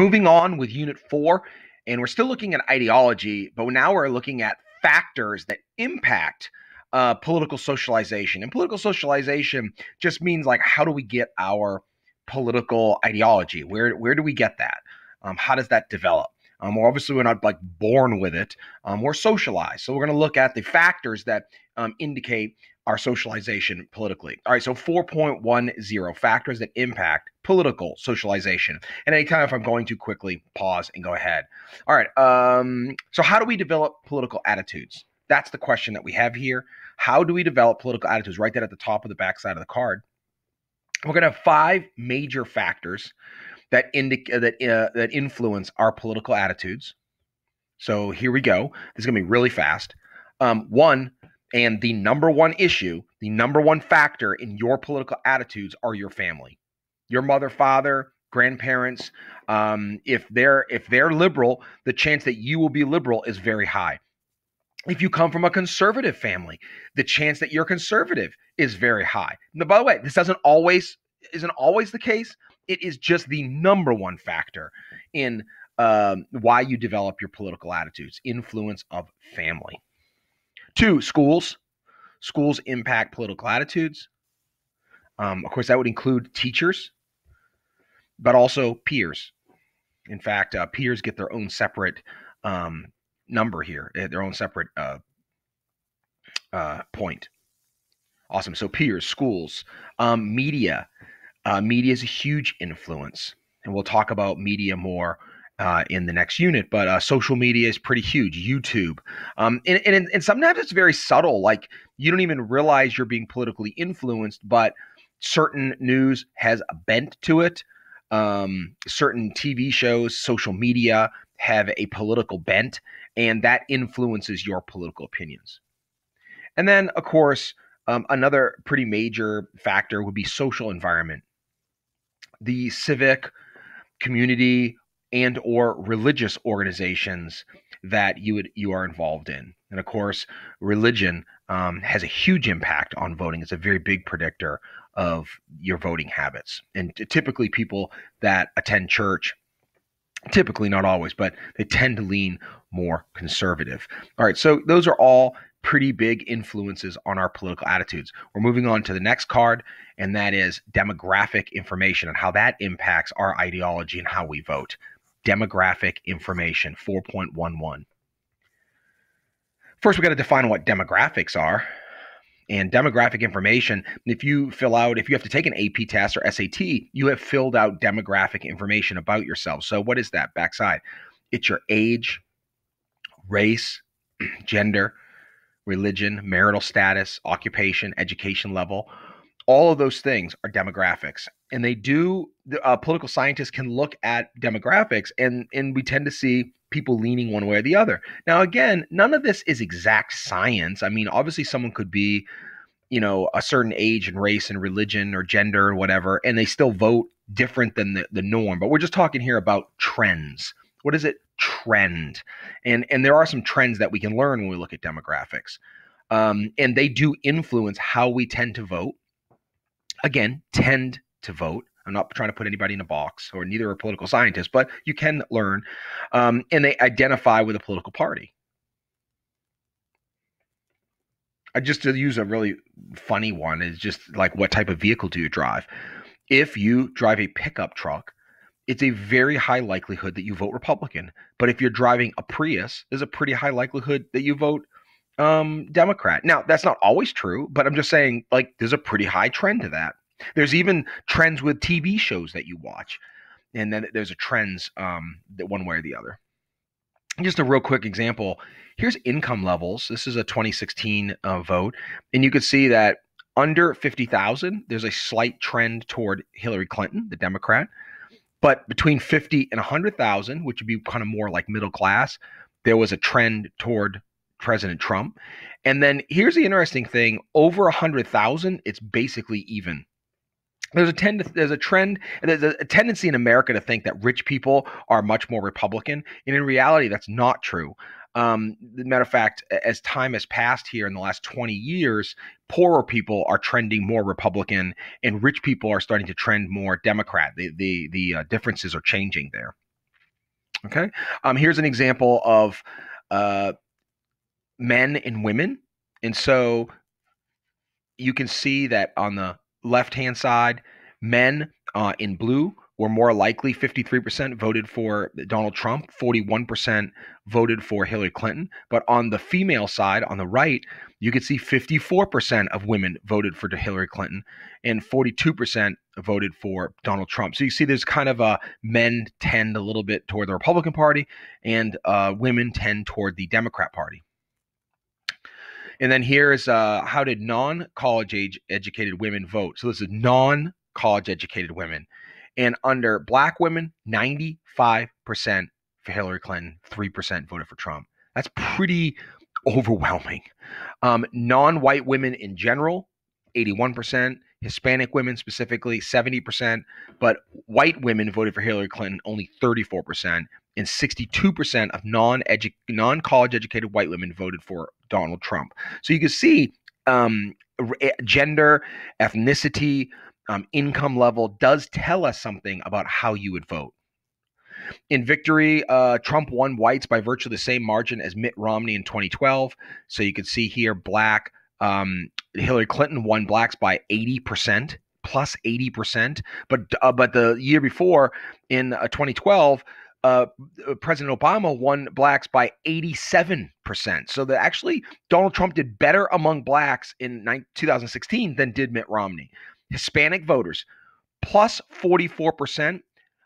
Moving on with Unit 4, and we're still looking at ideology, but now we're looking at factors that impact uh, political socialization. And political socialization just means like, how do we get our political ideology? Where, where do we get that? Um, how does that develop? Um, well, obviously, we're not like born with it. Um, we're socialized. So we're going to look at the factors that um, indicate our socialization politically. All right, so 4.10 factors that impact political socialization. And anytime if I'm going too quickly, pause and go ahead. All right, um, so how do we develop political attitudes? That's the question that we have here. How do we develop political attitudes? Write that at the top of the backside of the card. We're going to have five major factors that indicate that uh, that influence our political attitudes. So here we go. This is going to be really fast. Um, one, and the number one issue, the number one factor in your political attitudes are your family, your mother, father, grandparents. Um, if they're if they're liberal, the chance that you will be liberal is very high. If you come from a conservative family, the chance that you're conservative is very high. Now, by the way, this doesn't always isn't always the case. It is just the number one factor in um, why you develop your political attitudes. Influence of family. Two, schools. Schools impact political attitudes. Um, of course, that would include teachers, but also peers. In fact, uh, peers get their own separate um, number here, eh, their own separate uh, uh, point. Awesome. So peers, schools, um, media. Uh, media is a huge influence, and we'll talk about media more uh, in the next unit. But uh, social media is pretty huge. YouTube, um, and, and and sometimes it's very subtle. Like you don't even realize you're being politically influenced, but certain news has a bent to it. Um, certain TV shows, social media have a political bent, and that influences your political opinions. And then, of course, um, another pretty major factor would be social environment. The civic, community, and or religious organizations that you would you are involved in. And of course, religion um, has a huge impact on voting. It's a very big predictor of your voting habits. And typically, people that attend church typically not always but they tend to lean more conservative all right so those are all pretty big influences on our political attitudes we're moving on to the next card and that is demographic information and how that impacts our ideology and how we vote demographic information 4.11 first we got to define what demographics are and demographic information. If you fill out, if you have to take an AP test or SAT, you have filled out demographic information about yourself. So, what is that backside? It's your age, race, gender, religion, marital status, occupation, education level. All of those things are demographics. And they do, uh, political scientists can look at demographics, and, and we tend to see people leaning one way or the other. Now, again, none of this is exact science. I mean, obviously, someone could be, you know, a certain age and race and religion or gender or whatever, and they still vote different than the, the norm. But we're just talking here about trends. What is it? Trend. And and there are some trends that we can learn when we look at demographics. Um, and they do influence how we tend to vote. Again, tend to vote. I'm not trying to put anybody in a box, or neither are political scientists, but you can learn. Um, and they identify with a political party. I just to use a really funny one is just like what type of vehicle do you drive? If you drive a pickup truck, it's a very high likelihood that you vote Republican. But if you're driving a Prius, there's a pretty high likelihood that you vote um, Democrat. Now, that's not always true, but I'm just saying, like, there's a pretty high trend to that. There's even trends with TV shows that you watch, and then there's a trends um, that one way or the other. Just a real quick example. Here's income levels. This is a 2016 uh, vote, and you can see that under 50,000, there's a slight trend toward Hillary Clinton, the Democrat. But between 50 and 100,000, which would be kind of more like middle class, there was a trend toward President Trump. And then here's the interesting thing over 100,000, it's basically even there's a tend there's a trend there's a tendency in America to think that rich people are much more Republican, and in reality, that's not true. Um, matter of fact, as time has passed here in the last 20 years, poorer people are trending more Republican, and rich people are starting to trend more Democrat. The the the uh, differences are changing there. Okay. Um, here's an example of uh, men and women. And so you can see that on the left hand side, men uh, in blue were more likely 53% voted for Donald Trump, 41% voted for Hillary Clinton. But on the female side, on the right, you could see 54% of women voted for Hillary Clinton and 42% voted for Donald Trump. So you see there's kind of a men tend a little bit toward the Republican Party and uh, women tend toward the Democrat Party. And then here's uh, how did non college age educated women vote? So this is non college educated women. And under black women, 95% for Hillary Clinton, 3% voted for Trump. That's pretty overwhelming. Um, non white women in general, 81%. Hispanic women specifically, 70%. But white women voted for Hillary Clinton, only 34%. And 62% of non non college educated white women voted for Donald Trump. So you can see um, eh, gender, ethnicity, um, income level does tell us something about how you would vote. In victory, uh, Trump won whites by virtue of the same margin as Mitt Romney in 2012. So you can see here, black um, Hillary Clinton won blacks by 80%, plus 80%. But uh, but the year before, in uh, 2012, uh, President Obama won blacks by 87%. So that actually Donald Trump did better among blacks in 2016 than did Mitt Romney. Hispanic voters, plus 44%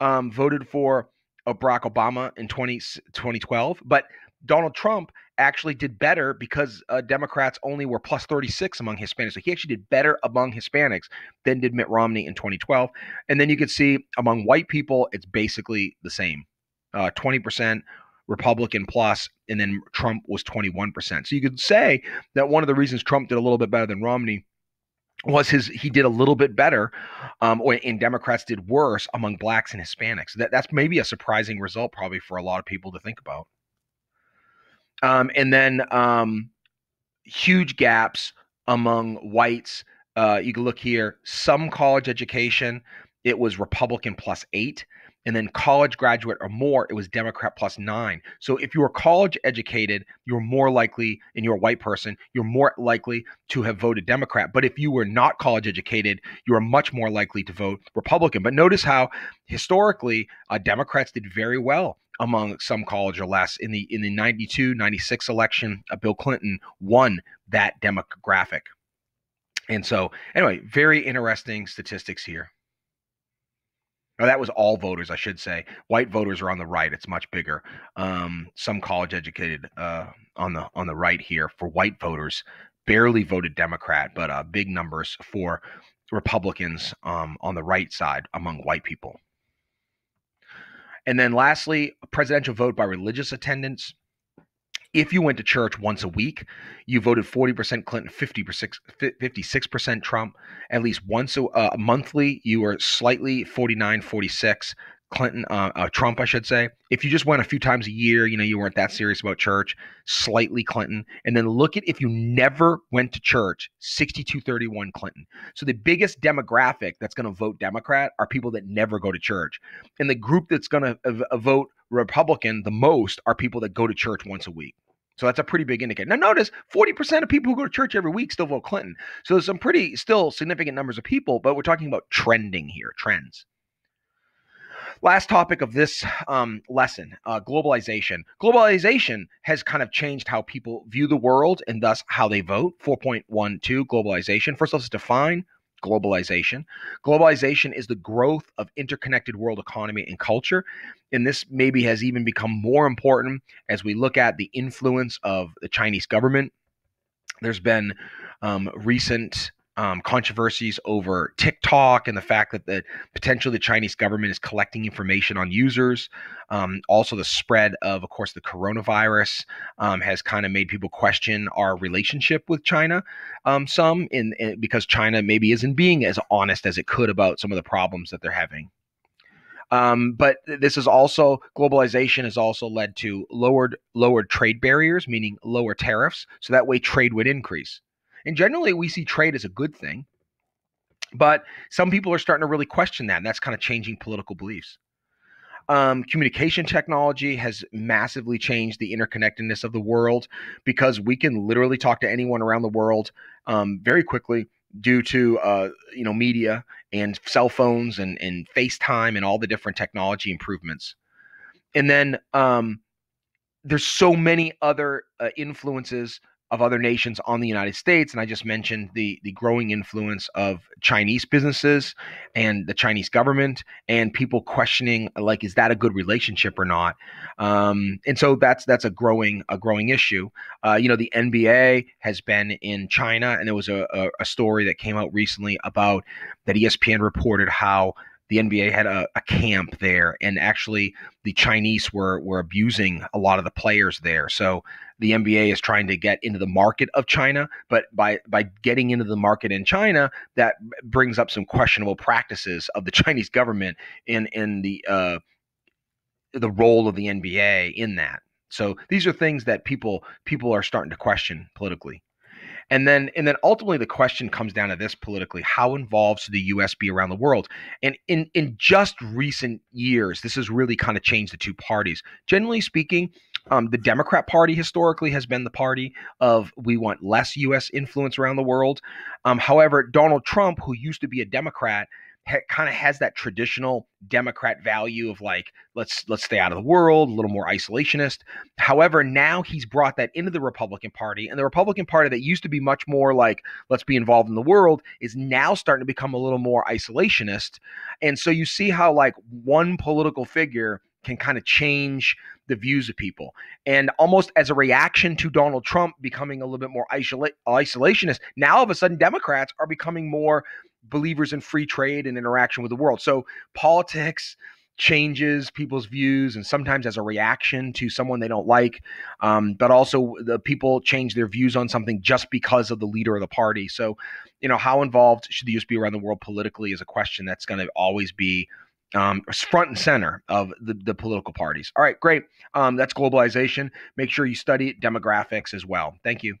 um, voted for uh, Barack Obama in 20, 2012. But Donald Trump actually did better because uh, Democrats only were plus 36 among Hispanics. So he actually did better among Hispanics than did Mitt Romney in 2012. And then you can see among white people, it's basically the same uh, 20% Republican plus, and then Trump was 21%. So you could say that one of the reasons Trump did a little bit better than Romney was his he did a little bit better um or and democrats did worse among blacks and hispanics. That that's maybe a surprising result probably for a lot of people to think about. Um and then um huge gaps among whites uh you can look here some college education it was republican plus eight and then college graduate or more, it was Democrat plus nine. So if you were college educated, you're more likely, and you're a white person, you're more likely to have voted Democrat. But if you were not college educated, you are much more likely to vote Republican. But notice how historically uh, Democrats did very well among some college or less in the in the 92 96 election uh, bill clinton won that demographic and so anyway very interesting statistics here or that was all voters, I should say. White voters are on the right; it's much bigger. Um, some college educated uh, on the on the right here for white voters barely voted Democrat, but uh, big numbers for Republicans um, on the right side among white people. And then lastly, presidential vote by religious attendance. If you went to church once a week, you voted 40% Clinton, 50%, 56% Trump. At least once a, uh, monthly, you were slightly 49, 46. Clinton, uh, uh, Trump, I should say. If you just went a few times a year, you know, you weren't that serious about church, slightly Clinton. And then look at if you never went to church, 6231 Clinton. So the biggest demographic that's going to vote Democrat are people that never go to church. And the group that's going to uh, vote Republican the most are people that go to church once a week. So that's a pretty big indicator. Now, notice 40% of people who go to church every week still vote Clinton. So there's some pretty, still significant numbers of people, but we're talking about trending here, trends. Last topic of this um, lesson uh, globalization. Globalization has kind of changed how people view the world and thus how they vote. 4.12 globalization. First, let's define globalization. Globalization is the growth of interconnected world economy and culture. And this maybe has even become more important as we look at the influence of the Chinese government. There's been um, recent um, controversies over TikTok and the fact that the potentially the Chinese government is collecting information on users. Um, also, the spread of, of course, the coronavirus um, has kind of made people question our relationship with China. Um, some in, in because China maybe isn't being as honest as it could about some of the problems that they're having. Um, but this is also globalization has also led to lowered lowered trade barriers, meaning lower tariffs. So that way, trade would increase. And generally, we see trade as a good thing. But some people are starting to really question that, and that's kind of changing political beliefs. Um, communication technology has massively changed the interconnectedness of the world because we can literally talk to anyone around the world um, very quickly due to uh, you know media and cell phones and, and FaceTime and all the different technology improvements. And then um, there's so many other uh, influences of other nations on the United States, and I just mentioned the the growing influence of Chinese businesses and the Chinese government, and people questioning like, is that a good relationship or not? Um, and so that's that's a growing a growing issue. Uh, you know, the NBA has been in China, and there was a, a, a story that came out recently about that ESPN reported how the NBA had a, a, camp there, and actually the Chinese were were abusing a lot of the players there. So the NBA is trying to get into the market of China, but by by getting into the market in China, that brings up some questionable practices of the Chinese government in in the uh, the role of the NBA in that. So these are things that people people are starting to question politically. And then and then ultimately the question comes down to this politically, how involved should the US be around the world? And in in just recent years, this has really kind of changed the two parties. Generally speaking, um, the Democrat Party historically has been the party of we want less U.S. influence around the world. Um, however, Donald Trump, who used to be a Democrat, ha- kind of has that traditional Democrat value of like let's let's stay out of the world, a little more isolationist. However, now he's brought that into the Republican Party, and the Republican Party that used to be much more like let's be involved in the world is now starting to become a little more isolationist. And so you see how like one political figure can kind of change the views of people. And almost as a reaction to Donald Trump becoming a little bit more isola- isolationist, now all of a sudden Democrats are becoming more believers in free trade and interaction with the world. So politics changes people's views and sometimes as a reaction to someone they don't like um, but also the people change their views on something just because of the leader of the party so you know how involved should the us be around the world politically is a question that's going to always be um, front and center of the, the political parties. All right, great. Um, that's globalization. Make sure you study demographics as well. Thank you.